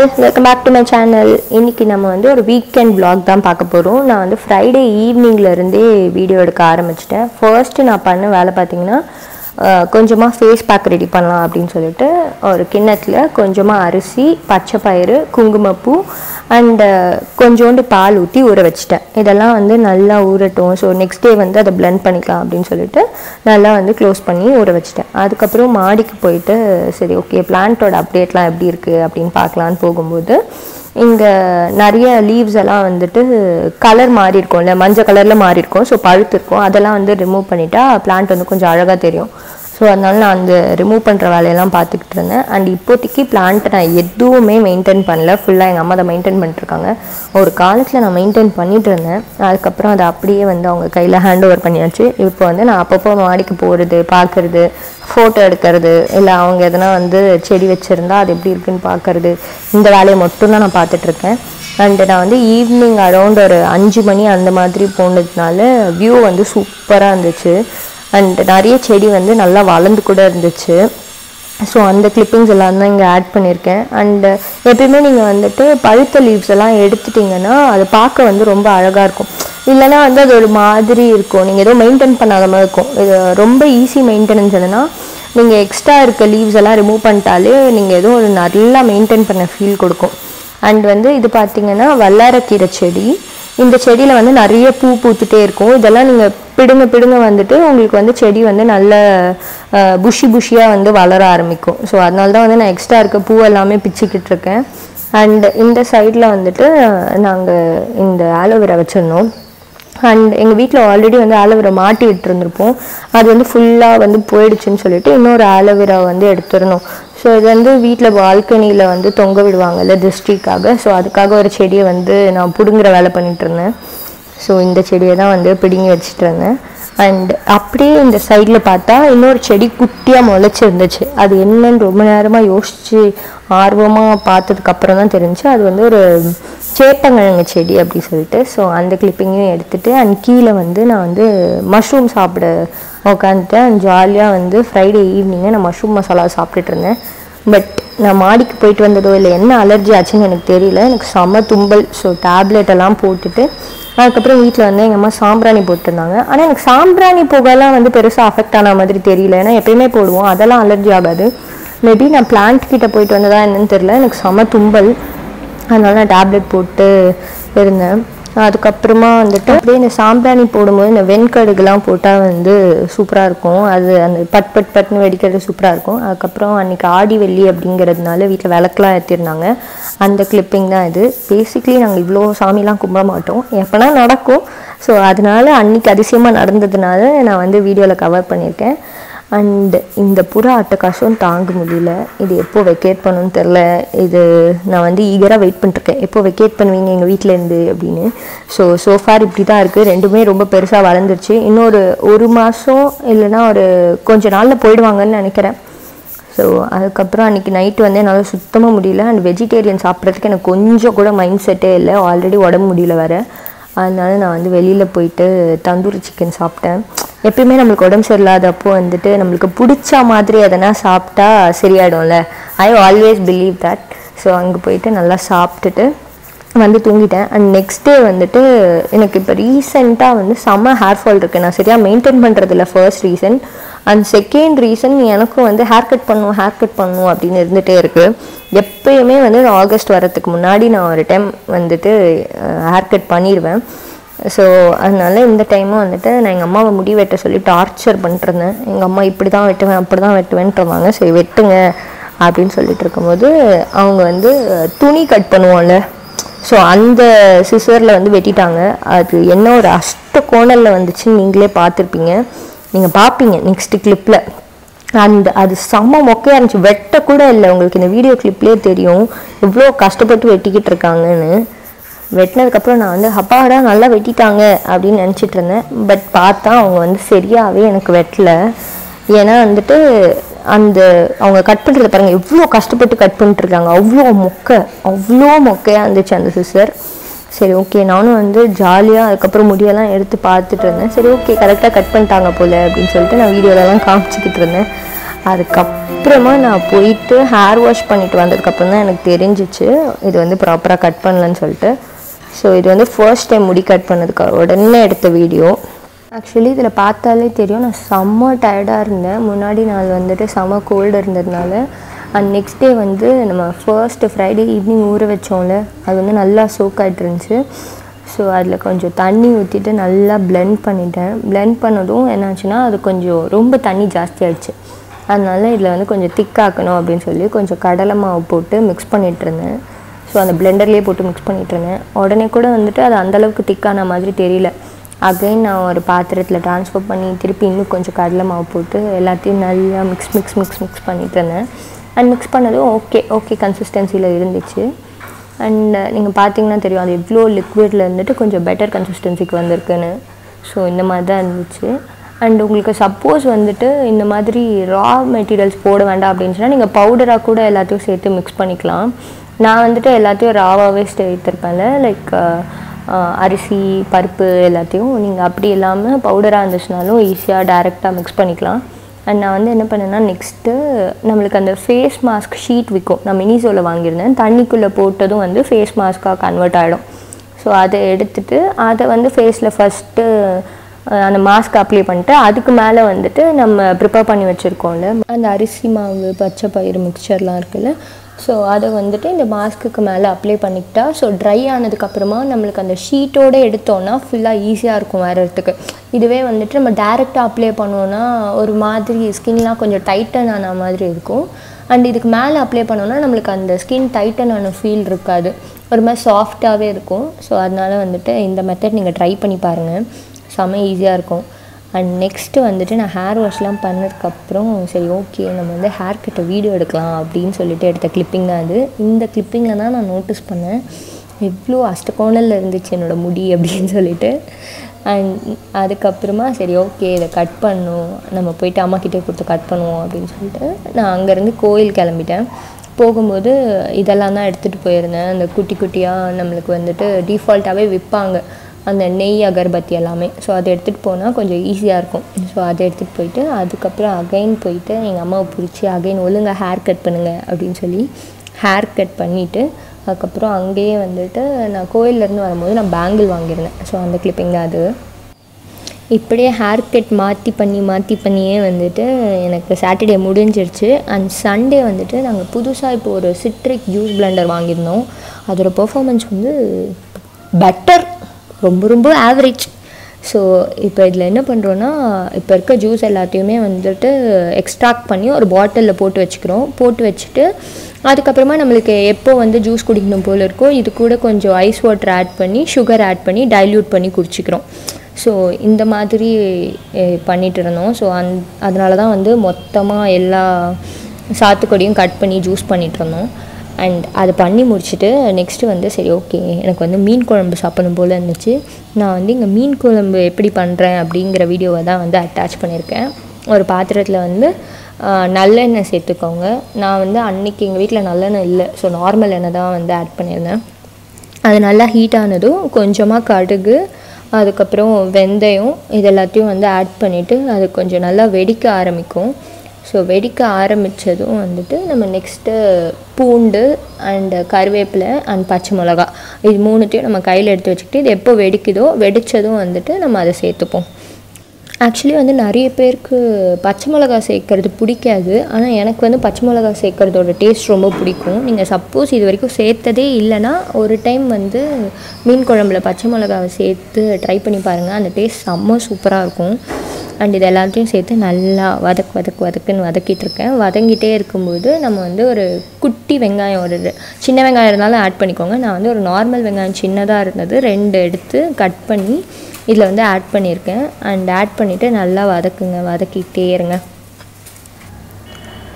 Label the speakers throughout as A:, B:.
A: Hi welcome back to my channel இன்னைக்கு நம்ம வந்து ஒரு வீக்கெண்ட் vlog தான் பார்க்க போகிறோம் நான் வந்து ஃப்ரைடே ஈவினிங்லேருந்தே வீடியோ எடுக்க ஆரம்பிச்சிட்டேன். ஃபர்ஸ்ட்டு நான் பண்ண வேலை பார்த்தீங்கன்னா கொஞ்சமாக ஃபேஸ் பேக் ரெடி பண்ணலாம் அப்படின்னு சொல்லிட்டு ஒரு கிண்ணத்தில் கொஞ்சமாக அரிசி பச்சை பயிறு குங்குமப்பூ அண்டு கொஞ்சோண்டு பால் ஊற்றி ஊற வச்சிட்டேன். இதெல்லாம் வந்து நல்லா ஊறட்டும். ஸோ நெக்ஸ்ட் டே வந்து அதை பிளெண்ட் பண்ணிக்கலாம் அப்படின்னு சொல்லிட்டு நல்லா வந்து க்ளோஸ் பண்ணி ஊற வச்சுட்டேன். அதுக்கப்புறம் மாடிக்கு போயிட்டு சரி ஓகே பிளான்ட்டோட அப்டேட்லாம் எப்படி இருக்குது அப்படின்னு பார்க்கலான்னு போகும்போது இங்கே நிறைய லீவ்ஸ் எல்லாம் வந்துட்டு கலர் மாறி இருக்கும்ல மஞ்சள் கலரில் மாறி இருக்கும். ஸோ பழுத்து இருக்கும். அதெல்லாம் வந்து ரிமூவ் பண்ணிட்டா பிளான்ட் வந்து கொஞ்சம் அழகாக தெரியும். ஸோ அதனால நான் அந்த ரிமூவ் பண்ணுற வேலையெல்லாம் பார்த்துக்கிட்டு இருந்தேன். அண்ட் இப்போதைக்கு பிளான்ட்டை நான் எதுவுமே மெயின்டைன் பண்ணல. ஃபுல்லாக எங்கள் அம்மா அதை மெயின்டைன் பண்ணிட்டுருக்காங்க. ஒரு காலத்தில் நான் மெயின்டைன் பண்ணிட்டு இருந்தேன். அதுக்கப்புறம் அதை அப்படியே வந்து அவங்க கையில் ஹேண்ட் ஓவர் பண்ணியாச்சு. இப்போ வந்து நான் அப்பப்போ மாடிக்கு போகிறது பார்க்குறது ஃபோட்டோ எடுக்கிறது இல்லை அவங்க எதனா வந்து செடி வச்சுருந்தா அது எப்படி இருக்குன்னு பார்க்குறது இந்த வேலையை மட்டும்தான் நான் பார்த்துட்ருக்கேன் அண்டு நான் வந்து ஈவினிங் அரௌண்ட் ஒரு அஞ்சு மணி அந்த மாதிரி போனதுனால வியூ வந்து சூப்பராக இருந்துச்சு. அண்ட் நிறைய செடி வந்து நல்லா வளர்ந்து கூட இருந்துச்சு. ஸோ அந்த கிளிப்பிங்ஸ் எல்லாம் தான் இங்கே ஆட் பண்ணியிருக்கேன். அண்டு எப்பயுமே நீங்கள் வந்துட்டு பழுத்த லீவ்ஸ் எல்லாம் எடுத்துட்டிங்கன்னா அது பார்க்க வந்து ரொம்ப அழகாக இருக்கும். இல்லைன்னா வந்து அது ஒரு மாதிரி இருக்கும். நீங்கள் ஏதோ மெயின்டைன் பண்ணாத மாதிரி இருக்கும். இது ரொம்ப ஈஸி மெயின்டெனன்ஸ் எதுனா நீங்கள் எக்ஸ்ட்ரா இருக்க லீவ்ஸ் எல்லாம் ரிமூவ் பண்ணிட்டாலே நீங்கள் ஏதோ ஒரு நல்லா மெயின்டைன் பண்ண ஃபீல் கொடுக்கும். அண்ட் வந்து இது பார்த்தீங்கன்னா வல்லாரக்கீரை செடி. இந்த செடியில் வந்து நிறைய பூ பூத்துட்டே இருக்கும். இதெல்லாம் நீங்கள் பிடுங்க பிடுங்க வந்துட்டு உங்களுக்கு வந்து செடி வந்து நல்ல புஷி புஷியாக வந்து வளர ஆரம்பிக்கும். ஸோ அதனால தான் வந்து நான் எக்ஸ்ட்ரா இருக்க பூ எல்லாமே பிச்சுக்கிட்டு இருக்கேன். அண்ட் இந்த சைடில் வந்துட்டு நாங்கள் இந்த ஆலோவேரா வச்சுருந்தோம். அண்ட் எங்கள் வீட்டில் ஆல்ரெடி வந்து ஆலோவேரா மாட்டி விட்டுருந்துருப்போம். அது வந்து ஃபுல்லாக வந்து போயிடுச்சுன்னு சொல்லிட்டு இன்னொரு ஆலோவேரா வந்து எடுத்துடணும் ஸோ இது வந்து வீட்டில் பால்கனியில் வந்து தொங்க விடுவாங்கல்ல திருஷ்டிக்காக ஸோ அதுக்காக ஒரு செடியை வந்து நான் பிடுங்குற வேலை பண்ணிட்டு இருந்தேன். ஸோ இந்த செடியை தான் வந்து பிடுங்கி வச்சுட்டு இருந்தேன் அண்ட் அப்படியே இந்த சைடில் பார்த்தா இன்னொரு செடி குட்டியாக முளைச்சிருந்துச்சு. அது என்னன்னு ரொம்ப நேரமாக யோசித்து ஆர்வமாக பார்த்ததுக்கப்புறம் தான் தெரிஞ்சு அது வந்து ஒரு சேப்பங்கிழங்கு செடி அப்படி சொல்லிட்டு. ஸோ அந்த கிளிப்பிங்கையும் எடுத்துகிட்டு அண்ட் கீழே வந்து நான் வந்து மஷ்ரூம் சாப்பிட உட்காந்துட்டேன் அண்ட் ஜாலியாக வந்து ஃப்ரைடே ஈவினிங்கு நான் மஷ்ரூம் மசாலா சாப்பிட்டுட்டு இருந்தேன். பட் நான் மாடிக்கு போயிட்டு வந்ததோ இல்லை என்ன அலர்ஜி ஆச்சுன்னு எனக்கு தெரியல. எனக்கு செம தும்பல். ஸோ டேப்லெட் எல்லாம் போட்டுட்டு அதுக்கப்புறம் வீட்டில் வந்து எங்கள் அம்மா சாம்பிராணி போட்டிருந்தாங்க. ஆனால் எனக்கு சாம்பிராணி புகைலாம் வந்து பெருசாக அஃபெக்ட் ஆன மாதிரி தெரியல. ஏன்னா எப்பயுமே போடுவோம். அதெல்லாம் அலர்ஜி ஆகாது. மேபி நான் பிளான்ட் கிட்டே போயிட்டு வந்ததா என்னன்னு தெரில எனக்கு செம தும்பல். அதனால நான் டேப்லெட் போட்டு இருந்தேன். அதுக்கப்புறமா வந்துட்டு அப்படியே இந்த சாம்பிராணி போடும்போது இந்த வெண்கடுகுலாம் போட்டால் வந்து சூப்பராக இருக்கும். அது அந்த பட் பட் பட்னு வெடிக்கிறது சூப்பராக இருக்கும். அதுக்கப்புறம் அன்றைக்கி ஆடி வெள்ளி அப்படிங்கிறதுனால வீட்டில் விளக்கெலாம் ஏற்றிருந்தாங்க அந்த கிளிப்பிங் தான் இது. பேசிக்லி நாங்கள் இவ்வளோ சாமிலாம் கும்பிட மாட்டோம். எப்போனா நடக்கும். ஸோ அதனால அன்றைக்கி அதிசயமாக நடந்ததுனால நான் வந்து வீடியோவில் கவர் பண்ணியிருக்கேன். அண்ட் இந்த புறா அட்டகாசம் தாங்க முடியல. இது எப்போ வெக்கேட் பண்ணணும்னு தெரில இது நான் வந்து ஈகராக வெயிட் பண்ணிருக்கேன். எப்போ வெக்கேட் பண்ணுவீங்க எங்கள் வீட்டிலேருந்து அப்படின்னு. ஸோ சோஃபார் இப்படி தான் இருக்குது ரெண்டுமே ரொம்ப பெருசாக வளர்ந்துருச்சு. இன்னொரு ஒரு மாதம் இல்லைன்னா ஒரு கொஞ்ச நாளில் போயிடுவாங்கன்னு நினைக்கிறேன். ஸோ அதுக்கப்புறம் அன்றைக்கி நைட்டு வந்து என்னால் சுத்தமாக முடியல. அண்ட் வெஜிடேரியன் சாப்பிட்றதுக்கு எனக்கு கொஞ்சம் கூட மைண்ட் செட்டே இல்லை. ஆல்ரெடி உடம்பு முடியல வேறு. அதனால நான் வந்து வெளியில் போயிட்டு தந்தூரி சிக்கன் சாப்பிட்டேன். எப்பயுமே நம்மளுக்கு உடம்பு சரியில்லாதப்போ வந்துட்டு நம்மளுக்கு பிடிச்ச மாதிரி எதனா சாப்பிட்டா சரியாயிடும்ல. I always believe that so அங்கே போயிட்டு நல்லா சாப்பிட்டுட்டு வந்து தூங்கிட்டேன். அண்ட் நெக்ஸ்ட் டே வந்துட்டு எனக்கு இப்போ ரீசெண்டாக வந்து செம்ம ஹேர் ஃபால் இருக்குது நான் சரியாக மெயின்டைன் பண்ணுறதில்ல first reason and second reason எனக்கும் வந்து ஹேர் கட் பண்ணும் ஹேர் கட் பண்ணும் அப்படின்னு இருந்துகிட்டே இருக்குது எப்பயுமே வந்து ஆகஸ்ட் வரத்துக்கு முன்னாடி நான் ஒரு டைம் வந்துட்டு ஹேர் கட் பண்ணிடுவேன் ஸோ அதனால் இந்த டைமும் வந்துட்டு நான் எங்கள் அம்மாவை முடி வெட்ட சொல்லி டார்ச்சர் பண்ணிட்டுருந்தேன். எங்கள் அம்மா இப்படி தான் வெட்டுவேன் அப்படி தான் வெட்டுவேன்ட்டுருவாங்க சரி வெட்டுங்க அப்படின்னு சொல்லிட்டு இருக்கும்போது அவங்க வந்து துணி கட் பண்ணுவோம்ல ஸோ அந்த சிசரில் வந்து வெட்டிட்டாங்க. அது என்ன ஒரு அஷ்ட கோணலில் வந்துச்சுன்னு நீங்களே பார்த்துருப்பீங்க. நீங்கள் பார்ப்பீங்க நெக்ஸ்ட் கிளிப்பில் அந்த அது செம்ம மொக்கையாக இருந்துச்சு. வெட்ட கூட இல்லை. உங்களுக்கு இந்த வீடியோ கிளிப்லேயே தெரியும். எவ்வளோ கஷ்டப்பட்டு வெட்டிக்கிட்டு இருக்காங்கன்னு வெட்டினதுக்கப்புறம் நான் வந்து ஹப்பாடா நல்லா வெட்டிட்டாங்க அப்படின்னு நினச்சிட்டு இருந்தேன். பட் பார்த்தா அவங்க வந்து சரியாகவே எனக்கு வெட்டல. ஏன்னா வந்துட்டு அந்த அவங்க கட் பண்ணுறத பாருங்கள் எவ்வளோ கஷ்டப்பட்டு கட் பண்ணிட்டு இருக்காங்க அவ்வளோ மொக்கை அவ்வளோ மொக்கையாக இருந்துச்சு அந்த சிஸ்டர் சரி ஓகே நானும் வந்து ஜாலியாக அதுக்கப்புறம் முடியெல்லாம் எடுத்து பார்த்துட்டு இருந்தேன். சரி ஓகே கரெக்டாக கட் பண்ணிட்டாங்க போல் அப்படின்னு சொல்லிட்டு நான் வீடியோலலாம் காமிச்சிக்கிட்டு இருந்தேன். அதுக்கப்புறமா நான் போயிட்டு ஹேர் வாஷ் பண்ணிட்டு வந்ததுக்கப்புறம் தான் எனக்கு தெரிஞ்சிச்சு. இது வந்து ப்ராப்பராக கட் பண்ணலன்னு சொல்லிட்டு. ஸோ இது வந்து ஃபர்ஸ்ட் டைம் முடி கட் பண்ணதுக்காக உடனே எடுத்த வீடியோ ஆக்சுவலி இதில் பார்த்தாலே தெரியும். நான் செம்ம டயர்டாக இருந்தேன். முன்னாடி நாள் வந்துட்டு செம்ம கோல்டு இருந்ததுனால அண்ட் நெக்ஸ்ட் டே வந்து நம்ம ஃபர்ஸ்ட் ஃப்ரைடே ஈவினிங் ஊற வச்சோம்ல அது வந்து நல்லா சோக் ஆகிட்டு இருந்துச்சு. ஸோ அதில் கொஞ்சம் தண்ணி ஊற்றிட்டு நல்லா பிளெண்ட் பண்ணிட்டேன். பிளெண்ட் பண்ணதும் என்னாச்சுன்னா அது கொஞ்சம் ரொம்ப தண்ணி ஜாஸ்தியாகிடுச்சு அதனால இதில் வந்து கொஞ்சம் திக்காக்கணும் அப்படின்னு சொல்லி கொஞ்சம் கடலை மாவு போட்டு மிக்ஸ் பண்ணிகிட்ருந்தேன் ஸோ அந்த பிளெண்டர்லேயே போட்டு மிக்ஸ் பண்ணிட்டு இருந்தேன் உடனே கூட வந்துட்டு அது அந்தளவுக்கு திக்கான மாதிரி தெரியல. அகைன் நான் ஒரு பாத்திரத்தில் ட்ரான்ஸ்ஃபர் பண்ணி திருப்பி இன்னும் கொஞ்சம் கடலை மாவு போட்டு எல்லாத்தையும் நல்லா மிக்ஸ் மிக்ஸ் மிக்ஸ் மிக்ஸ் பண்ணிட்டுருந்தேன். அண்ட் மிக்ஸ் பண்ணதும் ஓகே ஓகே கன்சிஸ்டன்சியில் இருந்துச்சு. அண்ட் நீங்கள் பார்த்தீங்கன்னா தெரியும் அது எவ்வளோ லிக்விடில் இருந்துட்டு கொஞ்சம் பெட்டர் கன்சிஸ்டன்சிக்கு வந்திருக்குன்னு. ஸோ இந்த மாதிரி தான் இருந்துச்சு. அண்ட் உங்களுக்கு சப்போஸ் வந்துட்டு இந்த மாதிரி ரா மெட்டீரியல்ஸ் போட வேண்டாம் அப்படின்னு சொன்னால் நீங்கள் பவுடராக கூட எல்லாத்தையும் சேர்த்து மிக்ஸ் பண்ணிக்கலாம். நான் வந்துட்டு எல்லாத்தையும் ராவாகவே சேர்த்துருப்பேன்ல லைக் அரிசி பருப்பு எல்லாத்தையும் நீங்கள் அப்படி இல்லாமல் பவுடராக இருந்துச்சுனாலும் ஈஸியாக டைரெக்டாக மிக்ஸ் பண்ணிக்கலாம். அண்ட் நான் வந்து என்ன பண்ணேன்னா நெக்ஸ்ட்டு நம்மளுக்கு அந்த ஃபேஸ் மாஸ்க் ஷீட் விற்கும் நான் மினிசோவில் வாங்கியிருந்தேன். தண்ணிக்குள்ளே போட்டதும் வந்து ஃபேஸ் மாஸ்க்காக கன்வெர்ட் ஆகிடும் ஸோ அதை எடுத்துட்டு அதை வந்து ஃபேஸில் ஃபஸ்ட்டு அந்த மாஸ்க் அப்ளை பண்ணிட்டு அதுக்கு மேலே வந்துட்டு நம்ம ப்ரிப்பேர் பண்ணி வச்சுருக்கோம்ல. அந்த அரிசி மாவு பச்சை பயிறு மிக்சர்லாம் இருக்குல்ல ஸோ அதை வந்துட்டு இந்த மாஸ்க்குக்கு மேலே அப்ளை பண்ணிக்கிட்டா ஸோ ட்ரை ஆனதுக்கப்புறமா நம்மளுக்கு அந்த ஷீட்டோடு எடுத்தோன்னா ஃபுல்லாக ஈஸியாக இருக்கும் வரத்துக்கு இதுவே வந்துட்டு நம்ம டேரெக்டாக அப்ளை பண்ணோன்னா ஒரு மாதிரி ஸ்கின்லாம் கொஞ்சம் டைட்டன் ஆன மாதிரி இருக்கும். அண்ட் இதுக்கு மேலே அப்ளை பண்ணோன்னா நம்மளுக்கு அந்த ஸ்கின் டைட்டன் ஆன ஃபீல் இருக்காது. ஒரு மாதிரி சாஃப்டாகவே இருக்கும். ஸோ அதனால் வந்துட்டு இந்த மெத்தட் நீங்கள் ட்ரை பண்ணி பாருங்கள் செம்ம ஈஸியாக இருக்கும். அண்ட் நெக்ஸ்ட்டு வந்துட்டு நான் ஹேர் வாஷ்லாம் பண்ணதுக்கப்புறம் சரி ஓகே நம்ம வந்து ஹேர் கட்டை வீடியோ எடுக்கலாம் அப்படின்னு சொல்லிட்டு எடுத்த கிளிப்பிங் தான் அது. இந்த கிளிப்பிங்கில் தான் நான் நோட்டீஸ் பண்ணேன். எவ்வளோ அஷ்டகோணலில் இருந்துச்சு என்னோடய முடி அப்படின்னு சொல்லிட்டு. அண்ட் அதுக்கப்புறமா சரி ஓகே இதை கட் பண்ணும். நம்ம போயிட்டு அம்மா கிட்டே கொடுத்து கட் பண்ணுவோம் அப்படின்னு சொல்லிட்டு நான் அங்கேருந்து கோயில் கிளம்பிட்டேன். போகும்போது இதெல்லாம் தான் எடுத்துகிட்டு போயிருந்தேன். அந்த குட்டி குட்டியாக நம்மளுக்கு வந்துட்டு டிஃபால்ட்டாகவே விற்பாங்க. அந்த நெய் அகர்பத்தி எல்லாமே. ஸோ அதை எடுத்துகிட்டு போனால் கொஞ்சம் ஈஸியாக இருக்கும். ஸோ அதை எடுத்துகிட்டு போயிட்டு அதுக்கப்புறம் அகைன் போயிட்டு எங்கள் அம்மாவை பிடிச்சி அகைன் ஒழுங்காக ஹேர் கட் பண்ணுங்கள் அப்படின்னு சொல்லி ஹேர் கட் பண்ணிவிட்டு அதுக்கப்புறம் அங்கேயே வந்துட்டு நான் கோயிலேருந்து வரும்போது நான் பேங்கிள் வாங்கியிருந்தேன். ஸோ அந்த கிளிப்பிங் தான் அது? இப்படியே ஹேர் கட் மாற்றி பண்ணி மாற்றி பண்ணியே வந்துட்டு எனக்கு சாட்டர்டே முடிஞ்சிருச்சு. அண்ட் சண்டே வந்துட்டு நாங்கள் புதுசாக இப்போ ஒரு சிட்ரிக் ஜூஸ் பிளெண்டர் வாங்கியிருந்தோம். அதோட பெர்ஃபார்மன்ஸ் வந்து பெட்டர் ரொம்ப ரொம்ப ஆவரேஜ் ஸோ இப்போ இதில் என்ன பண்ணுறோன்னா இப்போ இருக்க ஜூஸ் எல்லாத்தையுமே வந்துட்டு எக்ஸ்ட்ராக்ட் பண்ணி ஒரு பாட்டிலில் போட்டு வச்சுக்கிறோம். போட்டு வச்சுட்டு அதுக்கப்புறமா நம்மளுக்கு எப்போ வந்து ஜூஸ் குடிக்கணும் போல் இருக்கோ இது கூட கொஞ்சம் ஐஸ் வாட்டர் ஆட் பண்ணி சுகர் ஆட் பண்ணி டைல்யூட் பண்ணி குடிச்சிக்கிறோம். ஸோ இந்த மாதிரி பண்ணிட்டு இருந்தோம். ஸோ அந் அதனால தான் வந்து மொத்தமாக எல்லா சாத்துக்கொடியும் கட் பண்ணி ஜூஸ் பண்ணிகிட்டு இருந்தோம். அண்ட் அதை பண்ணி முடிச்சுட்டு நெக்ஸ்ட்டு வந்து சரி ஓகே எனக்கு வந்து மீன் குழம்பு சாப்பிடணும் போல் இருந்துச்சு. நான் வந்து இங்கே மீன் குழம்பு எப்படி பண்ணுறேன் அப்படிங்கிற வீடியோவை தான் வந்து அட்டாச் பண்ணியிருக்கேன். ஒரு பாத்திரத்தில் வந்து நல்லெண்ணெய் சேர்த்துக்கோங்க. நான் வந்து அன்னைக்கு எங்கள் வீட்டில் நல்லெண்ணெய் இல்லை ஸோ நார்மல் எண்ணெய் தான் வந்து ஆட் பண்ணியிருந்தேன். அது நல்லா ஹீட் ஆனதும் கொஞ்சமாக கடுகு அதுக்கப்புறம் வெந்தயம் இது எல்லாத்தையும் வந்து ஆட் பண்ணிவிட்டு அது கொஞ்சம் நல்லா வெடிக்க ஆரம்பிக்கும். ஸோ வெடிக்க ஆரம்பித்ததும் வந்துட்டு நம்ம நெக்ஸ்ட்டு பூண்டு அண்டு கருவேப்பிலை அண்ட் பச்சை மிளகா இது மூணுத்தையும் நம்ம கையில் எடுத்து வச்சுக்கிட்டு இது எப்போ வெடிக்குதோ வெடித்ததும் வந்துட்டு நம்ம அதை சேர்த்துப்போம். ஆக்சுவலி வந்து நிறைய பேருக்கு பச்சை மிளகா சேர்க்கறது பிடிக்காது. ஆனால் எனக்கு வந்து பச்சை மிளகா சேர்க்கறதோட டேஸ்ட் ரொம்ப பிடிக்கும். நீங்கள் சப்போஸ் இது வரைக்கும் சேர்த்ததே இல்லைன்னா ஒரு டைம் வந்து மீன் குழம்புல பச்சை மிளகாவை சேர்த்து ட்ரை பண்ணி பாருங்கள் அந்த டேஸ்ட் செம்ம சூப்பராக இருக்கும். அண்ட் இது எல்லாத்தையும் சேர்த்து நல்லா வதக்கு வதக்கு வதக்குன்னு வதக்கிட்டு இருக்கேன். வதங்கிட்டே இருக்கும்போது நம்ம வந்து ஒரு குட்டி வெங்காயம் ஒரு சின்ன வெங்காயம் இருந்தாலும் ஆட் பண்ணிக்கோங்க. நான் வந்து ஒரு நார்மல் வெங்காயம் சின்னதாக இருந்தது. ரெண்டு எடுத்து கட் பண்ணி இதில் வந்து ஆட் பண்ணியிருக்கேன். அண்ட் ஆட் பண்ணிவிட்டு நல்லா வதக்குங்க. வதக்கிட்டே இருங்க.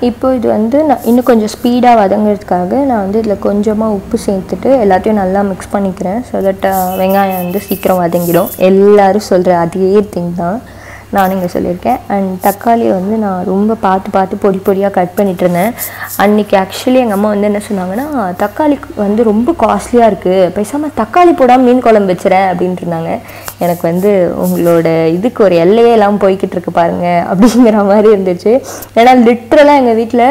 A: இப்போ இது வந்து நான் இன்னும் கொஞ்சம் ஸ்பீடாக வதங்கிறதுக்காக நான் வந்து இதில் கொஞ்சமாக உப்பு சேர்த்துட்டு எல்லாத்தையும் நல்லா மிக்ஸ் பண்ணிக்கிறேன். ஸோ தட் வெங்காயம் வந்து சீக்கிரம் வதங்கிடும். எல்லோரும் சொல்கிற அதே திங் தான். நானும் இங்கே சொல்லியிருக்கேன். அண்ட் தக்காளியை வந்து நான் ரொம்ப பார்த்து பார்த்து பொடி பொடியாக கட் பண்ணிட்டு இருந்தேன் அன்றைக்கி ஆக்சுவலி எங்கள் அம்மா வந்து என்ன சொன்னாங்கன்னா தக்காளி வந்து ரொம்ப காஸ்ட்லியாக இருக்குது பேசாமல் தக்காளி போடாமல் மீன் குழம்பு வச்சுறேன் அப்படின்ட்டு இருந்தாங்க எனக்கு வந்து உங்களோட இதுக்கு ஒரு எல்லையே எல்லாம் போய்கிட்டு இருக்கு பாருங்கள் அப்படிங்கிற மாதிரி இருந்துச்சு. ஏன்னா லிட்ரலாக எங்கள் வீட்டில்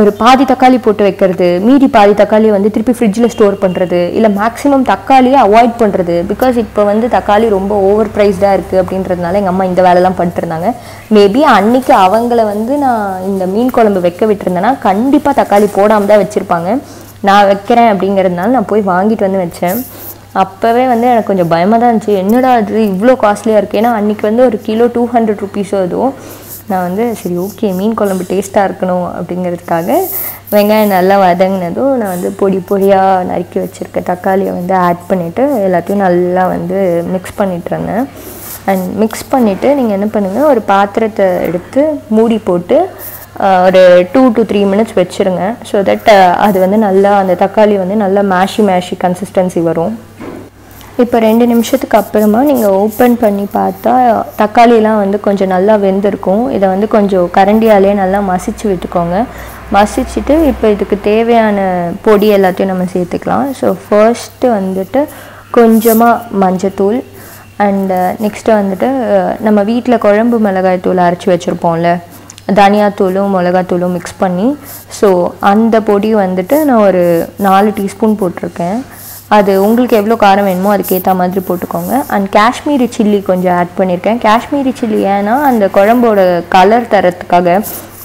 A: ஒரு பாதி தக்காளி போட்டு வைக்கிறது மீதி பாதி தக்காளியை வந்து திருப்பி ஃப்ரிட்ஜில் ஸ்டோர் பண்ணுறது இல்லை மேக்ஸிமம் தக்காளியை அவாய்ட் பண்ணுறது பிகாஸ் இப்போ வந்து தக்காளி ரொம்ப ஓவர் ப்ரைஸ்டாக இருக்குது அப்படின்றதுனால எங்கள் அம்மா இந்த வேலைலாம் பண்ணிட்டுருந்தாங்க. மேபி அன்னைக்கு அவங்கள வந்து நான் இந்த மீன் குழம்பு வைக்க விட்டுருந்தேன்னா கண்டிப்பாக தக்காளி போடாமல் தான் வச்சுருப்பாங்க. நான் வைக்கிறேன் அப்படிங்கிறதுனால நான் போய் வாங்கிட்டு வந்து வச்சேன். அப்போவே வந்து எனக்கு கொஞ்சம் பயமாக தான் இருந்துச்சு. என்னடா இது இவ்வளோ காஸ்ட்லியாக இருக்குது ஏன்னா அன்றைக்கி வந்து ஒரு கிலோ டூ ஹண்ட்ரட் ருபீஸோ அதுவும் நான் வந்து சரி ஓகே மீன் குழம்பு டேஸ்ட்டாக இருக்கணும் அப்படிங்கிறதுக்காக வெங்காயம் நல்லா வதங்கினதும் நான் வந்து பொடி பொடியாக நறுக்கி வச்சுருக்க தக்காளியை வந்து ஆட் பண்ணிவிட்டு எல்லாத்தையும் நல்லா வந்து மிக்ஸ் பண்ணிட்டுருந்தேன் அண்ட் மிக்ஸ் பண்ணிவிட்டு நீங்கள் என்ன பண்ணுங்கள் ஒரு பாத்திரத்தை எடுத்து மூடி போட்டு ஒரு டூ டு த்ரீ மினிட்ஸ் வச்சுருங்க. ஸோ தட் அது வந்து நல்லா அந்த தக்காளி வந்து நல்லா மேஷி மேஷி கன்சிஸ்டன்சி வரும். இப்போ ரெண்டு நிமிஷத்துக்கு அப்புறமா நீங்கள் ஓப்பன் பண்ணி பார்த்தா தக்காளிலாம் வந்து கொஞ்சம் நல்லா வெந்திருக்கும். இதை வந்து கொஞ்சம் கரண்டியாலே நல்லா மசிச்சு விட்டுக்கோங்க. மசிச்சுட்டு இப்போ இதுக்கு தேவையான பொடி எல்லாத்தையும் நம்ம சேர்த்துக்கலாம். ஸோ ஃபர்ஸ்ட்டு வந்துட்டு கொஞ்சமாக மஞ்சத்தூள் அண்டு நெக்ஸ்ட்டு uh, வந்துட்டு uh, நம்ம வீட்டில் குழம்பு மிளகாய் தூள் அரைச்சி வச்சுருப்போம்ல தனியாத்தூளும் மிளகாத்தூளும் மிக்ஸ் பண்ணி ஸோ அந்த பொடி வந்துட்டு நான் ஒரு நாலு டீஸ்பூன் போட்டிருக்கேன். அது உங்களுக்கு எவ்வளோ காரம் வேணுமோ அதுக்கேற்ற மாதிரி போட்டுக்கோங்க. அண்ட் காஷ்மீரி சில்லி கொஞ்சம் ஆட் பண்ணியிருக்கேன் காஷ்மீரி சில்லி ஏன்னா அந்த குழம்போட கலர் தரத்துக்காக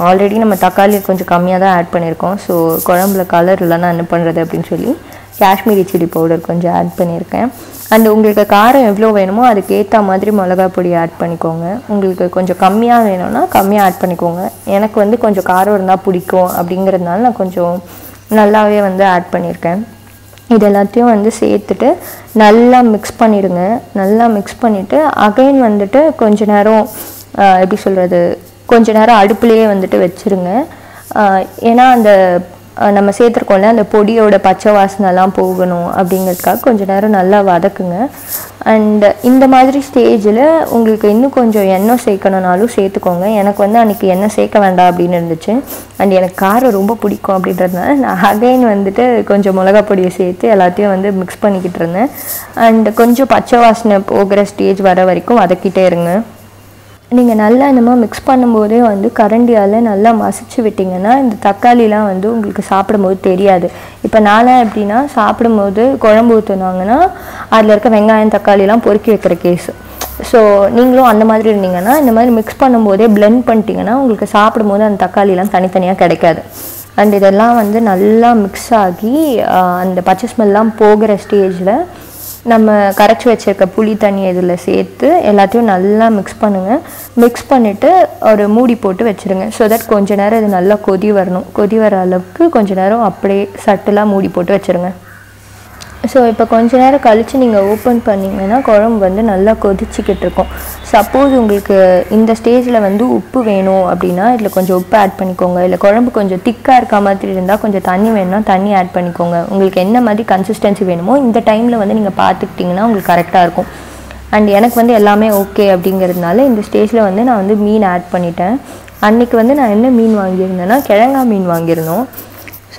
A: ஆல்ரெடி நம்ம தக்காளி கொஞ்சம் கம்மியாக தான் ஆட் பண்ணியிருக்கோம் ஸோ குழம்புல கலர் இல்லைன்னா என்ன பண்ணுறது அப்படின்னு சொல்லி காஷ்மீரி சில்லி பவுடர் கொஞ்சம் ஆட் பண்ணியிருக்கேன் அண்ட் உங்களுக்கு காரம் எவ்வளோ வேணுமோ அதுக்கேற்ற மாதிரி மிளகா பொடி ஆட் பண்ணிக்கோங்க. உங்களுக்கு கொஞ்சம் கம்மியாக வேணும்னா கம்மியாக ஆட் பண்ணிக்கோங்க. எனக்கு வந்து கொஞ்சம் காரம் இருந்தால் பிடிக்கும் அப்படிங்கிறதுனால நான் கொஞ்சம் நல்லாவே வந்து ஆட் பண்ணியிருக்கேன். இது எல்லாத்தையும் வந்து சேர்த்துட்டு நல்லா மிக்ஸ் பண்ணிடுங்க. நல்லா மிக்ஸ் பண்ணிவிட்டு அகைன் வந்துட்டு கொஞ்ச நேரம் எப்படி சொல்கிறது கொஞ்ச நேரம் அடுப்புலேயே வந்துட்டு வச்சுருங்க. ஏன்னா அந்த நம்ம சேர்த்துருக்கோம்ல அந்த பொடியோட பச்சை வாசனைலாம் போகணும் அப்படிங்கிறதுக்காக கொஞ்சம் நேரம் நல்லா வதக்குங்க. அண்ட் இந்த மாதிரி ஸ்டேஜில் உங்களுக்கு இன்னும் கொஞ்சம் எண்ணெய் சேர்க்கணுனாலும் சேர்த்துக்கோங்க. எனக்கு வந்து அன்றைக்கி எண்ணெய் சேர்க்க வேண்டாம் அப்படின்னு இருந்துச்சு. அண்ட் எனக்கு காரம் ரொம்ப பிடிக்கும் அப்படின்றதுனால நான் அகைன் வந்துட்டு கொஞ்சம் மிளகா பொடியை சேர்த்து எல்லாத்தையும் வந்து மிக்ஸ் பண்ணிக்கிட்டு இருந்தேன். அண்ட் கொஞ்சம் பச்சை வாசனை போகிற ஸ்டேஜ் வர வரைக்கும் வதக்கிட்டே இருங்க. நீங்கள் நல்லா என்னமோ மிக்ஸ் பண்ணும்போதே வந்து கரண்டியால் நல்லா மசிச்சு விட்டிங்கன்னா இந்த தக்காளிலாம் வந்து உங்களுக்கு சாப்பிடும்போது தெரியாது. இப்போ நான்லாம் எப்படின்னா சாப்பிடும்போது குழம்பு ஊற்றுனாங்கன்னா அதில் இருக்க வெங்காயம் தக்காளிலாம் பொறுக்கி வைக்கிற கேஸ் ஸோ நீங்களும் அந்த மாதிரி இருந்தீங்கன்னா இந்த மாதிரி மிக்ஸ் பண்ணும்போதே ப்ளெண்ட் பண்ணிட்டீங்கன்னா உங்களுக்கு சாப்பிடும்போது அந்த தக்காளிலாம் தனித்தனியாக கிடைக்காது. அண்ட் இதெல்லாம் வந்து நல்லா மிக்ஸ் ஆகி அந்த பச்சை ஸ்மெல்லாம் போகிற ஸ்டேஜில் நம்ம கரைச்சி வச்சிருக்க புளி தண்ணி இதில் சேர்த்து எல்லாத்தையும் நல்லா மிக்ஸ் பண்ணுங்கள் மிக்ஸ் பண்ணிவிட்டு ஒரு மூடி போட்டு வச்சுருங்க. ஸோ தட் கொஞ்ச நேரம் இது நல்லா கொதி வரணும். கொதி வர அளவுக்கு கொஞ்ச நேரம் அப்படியே சட்டெலாம் மூடி போட்டு வச்சுருங்க. ஸோ இப்போ கொஞ்ச நேரம் கழித்து நீங்கள் ஓப்பன் பண்ணிங்கன்னா குழம்பு வந்து நல்லா கொதிச்சிக்கிட்டு இருக்கும். சப்போஸ் உங்களுக்கு இந்த ஸ்டேஜில் வந்து உப்பு வேணும் அப்படின்னா இதில் கொஞ்சம் உப்பு ஆட் பண்ணிக்கோங்க. இல்லை குழம்பு கொஞ்சம் திக்காக இருக்க மாதிரி இருந்தால் கொஞ்சம் தண்ணி வேணும்னா தண்ணி ஆட் பண்ணிக்கோங்க. உங்களுக்கு என்ன மாதிரி கன்சிஸ்டன்சி வேணுமோ இந்த டைமில் வந்து நீங்கள் பார்த்துக்கிட்டிங்கன்னா உங்களுக்கு கரெக்டாக இருக்கும். அண்ட் எனக்கு வந்து எல்லாமே ஓகே அப்படிங்கிறதுனால இந்த ஸ்டேஜில் வந்து நான் வந்து மீன் ஆட் பண்ணிட்டேன். அன்றைக்கி வந்து நான் என்ன மீன் வாங்கியிருந்தேன்னா கிழங்கா மீன் வாங்கியிருந்தோம்.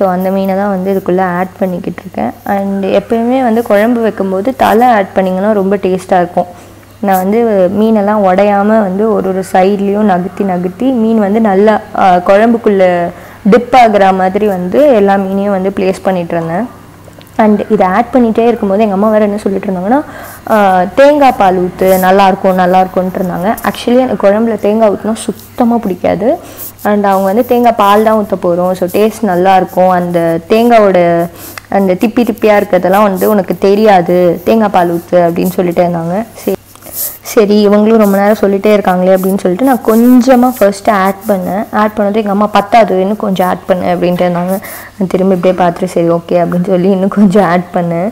A: ஸோ அந்த மீனை தான் வந்து இதுக்குள்ளே ஆட் பண்ணிக்கிட்டு இருக்கேன். அண்ட் எப்பயுமே வந்து குழம்பு வைக்கும்போது தலை ஆட் பண்ணிங்கன்னா ரொம்ப டேஸ்ட்டாக இருக்கும். நான் வந்து மீனெல்லாம் உடையாம வந்து ஒரு ஒரு சைட்லேயும் நகர்த்தி நகர்த்தி மீன் வந்து நல்லா குழம்புக்குள்ளே டிப் ஆகிற மாதிரி வந்து எல்லா மீனையும் வந்து ப்ளேஸ் பண்ணிகிட்டு இருந்தேன். அண்ட் இதை ஆட் பண்ணிகிட்டே இருக்கும்போது எங்கள் அம்மா வேறு என்ன சொல்லிட்டு இருந்தாங்கன்னா தேங்காய் பால் ஊற்று நல்லாயிருக்கும் நல்லாயிருக்குன்ட்டு இருந்தாங்க. ஆக்சுவலி எனக்கு குழம்புல தேங்காய் ஊற்றினா சுத்தமாக பிடிக்காது. அண்ட் அவங்க வந்து தேங்காய் பால் தான் ஊற்ற போகிறோம் ஸோ டேஸ்ட் நல்லாயிருக்கும் அந்த தேங்காயோட அந்த திப்பி திப்பியாக இருக்கிறதெல்லாம் வந்து உனக்கு தெரியாது. தேங்காய் பால் ஊற்று அப்படின்னு சொல்லிட்டே இருந்தாங்க. சரி சரி இவங்களும் ரொம்ப நேரம் சொல்லிகிட்டே இருக்காங்களே அப்படின்னு சொல்லிட்டு நான் கொஞ்சமாக ஃபர்ஸ்ட்டு ஆட் பண்ணேன். ஆட் பண்ணது எங்கள் அம்மா பத்தாது இன்னும் கொஞ்சம் ஆட் பண்ணு அப்படின்ட்டு இருந்தாங்க. திரும்பி இப்படியே பார்த்துட்டு சரி ஓகே அப்படின்னு சொல்லி இன்னும் கொஞ்சம் ஆட் பண்ணேன்.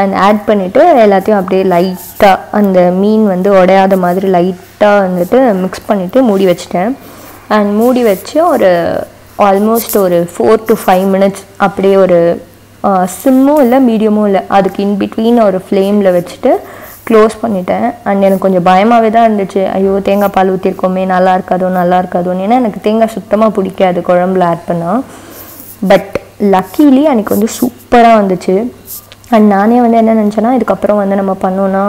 A: அண்ட் ஆட் பண்ணிவிட்டு எல்லாத்தையும் அப்படியே லைட்டாக அந்த மீன் வந்து உடையாத மாதிரி லைட்டாக வந்துட்டு மிக்ஸ் பண்ணிவிட்டு மூடி வச்சிட்டேன். அண்ட் மூடி வச்சு ஒரு ஆல்மோஸ்ட் ஒரு ஃபோர் டு ஃபைவ் மினிட்ஸ் அப்படியே ஒரு சிம்மும் இல்லை மீடியமும் இல்லை. அதுக்கு இன் பிட்வீன் ஒரு ஃப்ளேமில் வச்சுட்டு க்ளோஸ் பண்ணிட்டேன். அண்ட் எனக்கு கொஞ்சம் பயமாகவே தான் இருந்துச்சு. ஐயோ தேங்காய் பால் ஊற்றிருக்கோமே நல்லா இருக்காதோ நல்லா இருக்காதோன்னு. ஏன்னா எனக்கு தேங்காய் சுத்தமாக பிடிக்காது குழம்புல ஆட் பண்ணால் பட் லக்கீலி அன்றைக்கி வந்து சூப்பராக வந்துச்சு. அண்ட் நானே வந்து என்ன நினச்சேன்னா இதுக்கப்புறம் வந்து நம்ம பண்ணோன்னா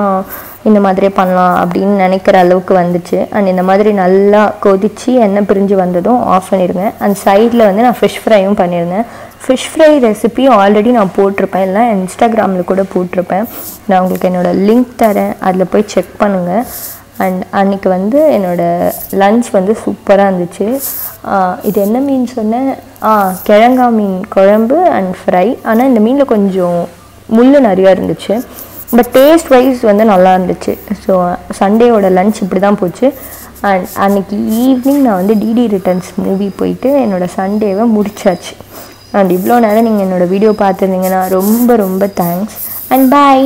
A: இந்த மாதிரியே பண்ணலாம் அப்படின்னு நினைக்கிற அளவுக்கு வந்துச்சு. அண்ட் இந்த மாதிரி நல்லா கொதித்து எண்ணெய் பிரிஞ்சு வந்ததும் ஆஃப் பண்ணிடுங்க அண்ட் சைடில் வந்து நான் ஃபிஷ் ஃப்ரையும் பண்ணியிருந்தேன் ஃபிஷ் ஃப்ரை ரெசிபி ஆல்ரெடி நான் போட்டிருப்பேன். இல்லை இன்ஸ்டாகிராமில் கூட போட்டிருப்பேன். நான் உங்களுக்கு என்னோடய லிங்க் தரேன். அதில் போய் செக் பண்ணுங்கள் அண்ட் அன்றைக்கி வந்து என்னோடய லன்ச் வந்து சூப்பராக இருந்துச்சு. இது என்ன மீன் சொன்னேன்? ஆ கிழங்கா மீன் குழம்பு அண்ட் ஃப்ரை ஆனால் இந்த மீனில் கொஞ்சம் முள் நிறையா இருந்துச்சு. பட் டேஸ்ட் வைஸ் வந்து நல்லா இருந்துச்சு. ஸோ சண்டேவோட லன்ச் இப்படி தான் போச்சு. அண்ட் அன்னைக்கு ஈவினிங் நான் வந்து டிடி ரிட்டர்ன்ஸ் மூவி போயிட்டு என்னோடய சண்டேவை முடிச்சாச்சு. அண்ட் இவ்வளோ நேரம் நீங்கள் என்னோடய வீடியோ பார்த்துருந்தீங்கன்னா ரொம்ப ரொம்ப தேங்க்ஸ் அண்ட் பாய்